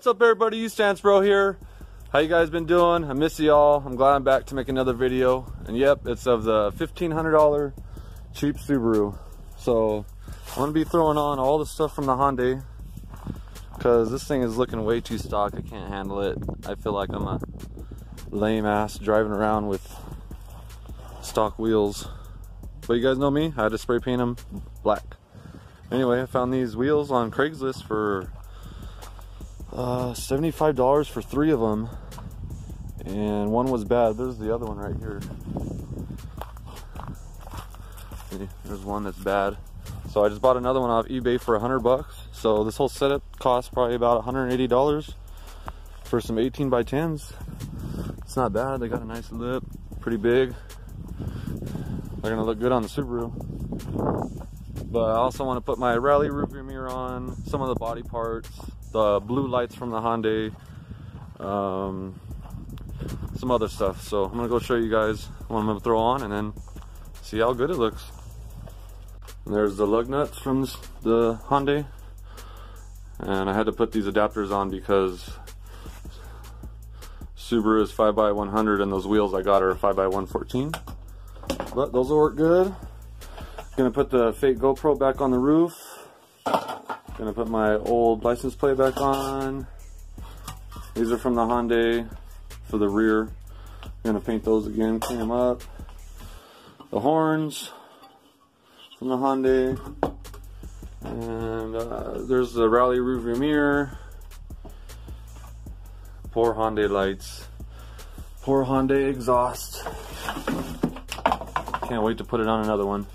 What's up everybody, You Stance Bro here. How you guys been doing? I miss y'all. I'm glad I'm back to make another video. And yep, it's of the $1,500 cheap Subaru. So I'm gonna be throwing on all the stuff from the Hyundai because this thing is looking way too stock. I can't handle it. I feel like I'm a lame ass driving around with stock wheels. But you guys know me, I had to spray paint them black. Anyway, I found these wheels on Craigslist for uh, $75 for three of them. And one was bad. There's the other one right here. There's one that's bad. So I just bought another one off eBay for 100 bucks. So this whole setup cost probably about $180 for some 18 by 10s. It's not bad. They got a nice lip, pretty big. They're gonna look good on the Subaru. But I also want to put my rally rearview mirror on, some of the body parts, the blue lights from the Hyundai, um, some other stuff. So I'm gonna go show you guys what I'm gonna throw on and then see how good it looks. And there's the lug nuts from the Hyundai. And I had to put these adapters on because Subaru is 5x100 and those wheels I got are 5x114. But those will work good. Gonna put the fake GoPro back on the roof. Gonna put my old license plate back on. These are from the Hyundai for the rear. Gonna paint those again, clean them up. The horns from the Hyundai. And uh, there's the rally rearview mirror. Poor Hyundai lights. Poor Hyundai exhaust. Can't wait to put it on another one.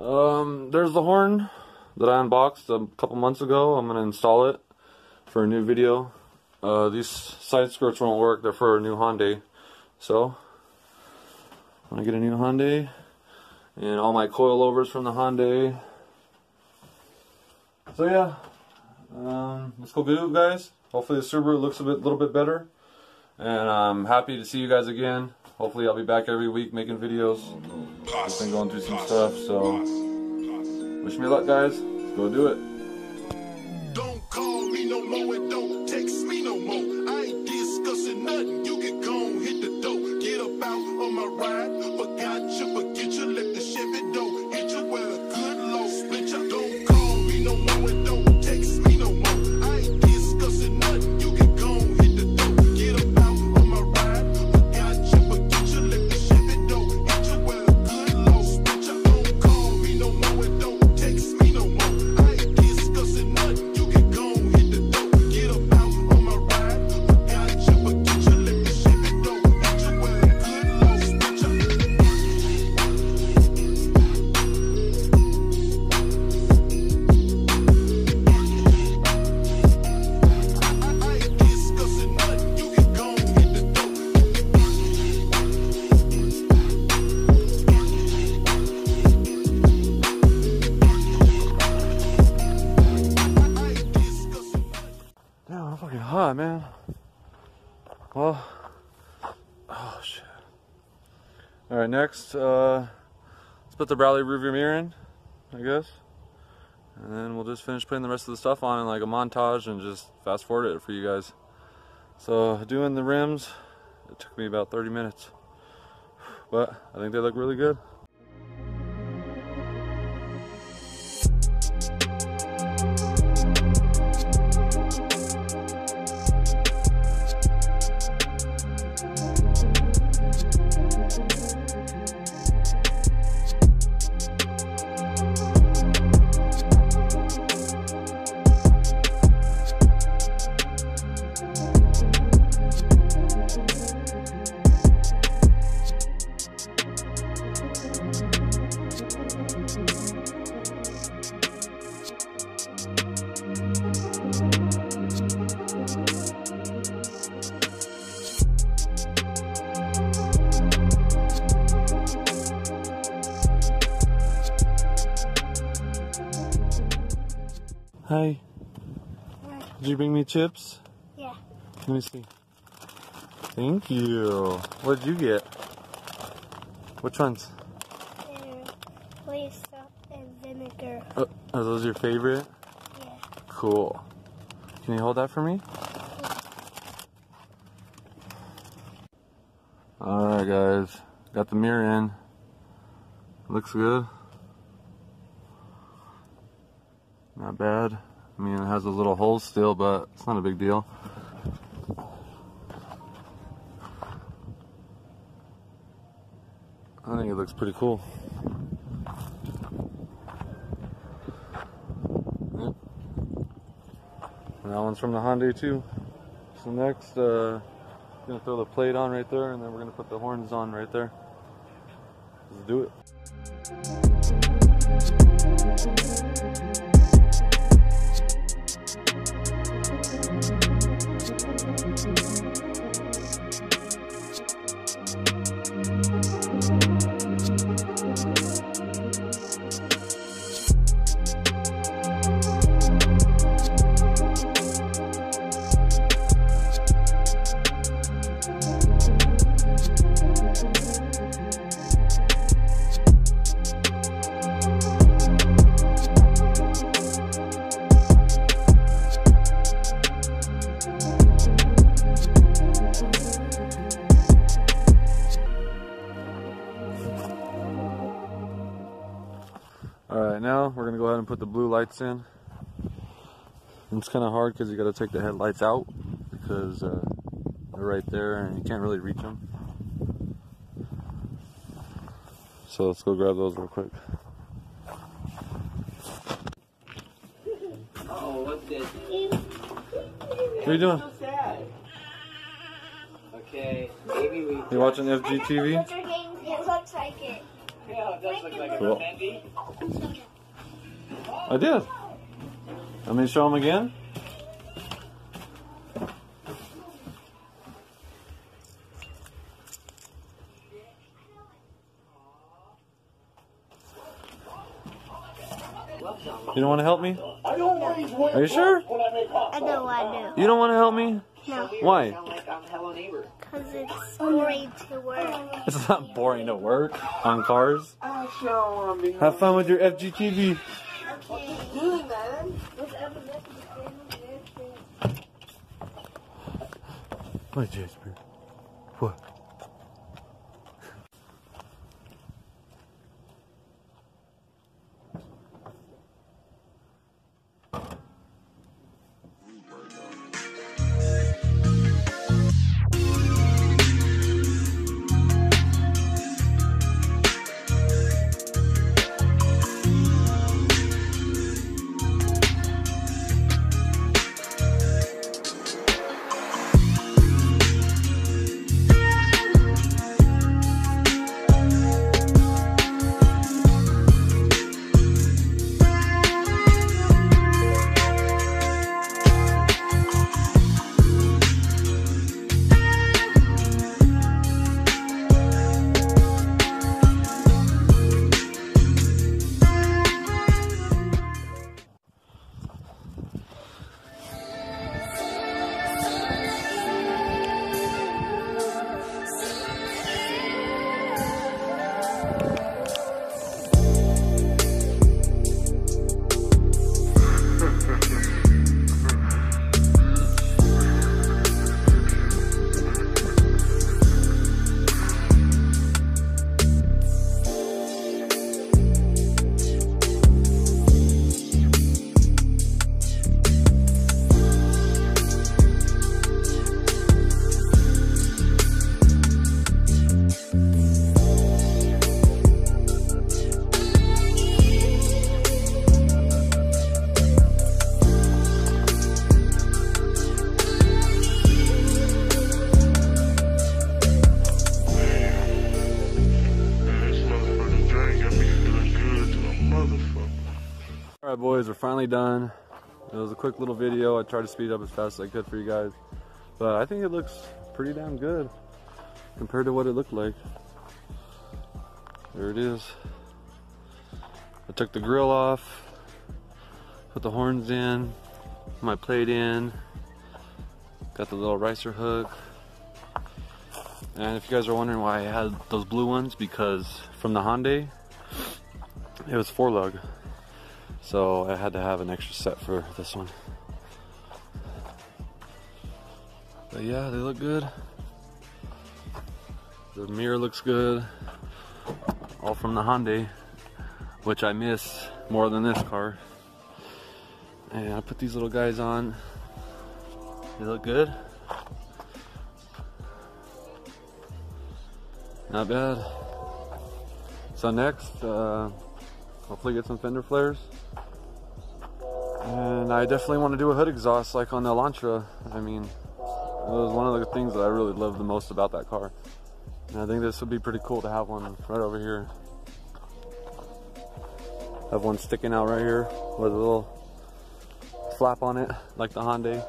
Um, there's the horn that I unboxed a couple months ago. I'm gonna install it for a new video. Uh, these side skirts won't work. They're for a new Hyundai. So, I'm gonna get a new Hyundai. And all my coilovers from the Hyundai. So yeah, um, let's go do it, guys. Hopefully the Subaru looks a bit, little bit better. And I'm happy to see you guys again. Hopefully I'll be back every week making videos. I've been going through some stuff, so wish me luck, guys. Let's go do it. Next, uh, let's put the Rally rearview mirror in, I guess, and then we'll just finish putting the rest of the stuff on in like a montage and just fast forward it for you guys. So doing the rims, it took me about 30 minutes, but I think they look really good. Hi. Did you bring me chips? Yeah. Let me see. Thank you. What did you get? Which ones? They're salt and vinegar. Uh, are those your favorite? Yeah. Cool. Can you hold that for me? Alright guys, got the mirror in. Looks good. Not bad. I mean, it has those little holes still, but it's not a big deal. I think it looks pretty cool. Yep. And that one's from the Hyundai too. So next, uh, gonna throw the plate on right there, and then we're gonna put the horns on right there. Let's do it. Put the blue lights in. And it's kind of hard because you got to take the headlights out because uh, they're right there and you can't really reach them. So let's go grab those real quick. Oh, what's this? What are you doing? So sad. Okay, maybe we. You watching FGTeeV? Picture games, it looks like it. Yeah, it does look like a Cool. candy. I did. Let me show them again. You don't want to help me? Are you sure? I know I do. You don't want to help me? No, Why? Sound like I'm Hello Neighbor. because it's boring to work. It's not boring to work on cars. I sure want to be. Have fun with your FGTeeV. doing, man. What, Jasper? Alright boys, we're finally done. It was a quick little video. I tried to speed up as fast as I could for you guys. But I think it looks pretty damn good compared to what it looked like. There it is. I took the grill off, put the horns in, my plate in, got the little ricer hook. And if you guys are wondering why I had those blue ones, because from the Hyundai, it was four lug. So I had to have an extra set for this one. But yeah, they look good. The mirror looks good. All from the Hyundai, which I miss more than this car. And I put these little guys on. They look good. Not bad. So next, uh, hopefully get some fender flares. And I definitely want to do a hood exhaust like on the Elantra. I mean, it was one of the things that I really loved the most about that car. And I think this would be pretty cool to have one right over here. Have one sticking out right here with a little flap on it, like the Hyundai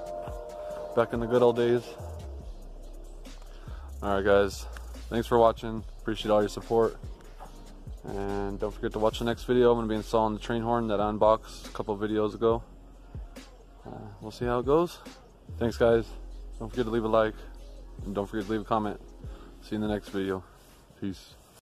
back in the good old days. Alright guys, thanks for watching. Appreciate all your support. And don't forget to watch the next video. I'm going to be installing the train horn that I unboxed a couple videos ago. Uh, we'll see how it goes. Thanks guys. Don't forget to leave a like. And don't forget to leave a comment. See you in the next video. Peace.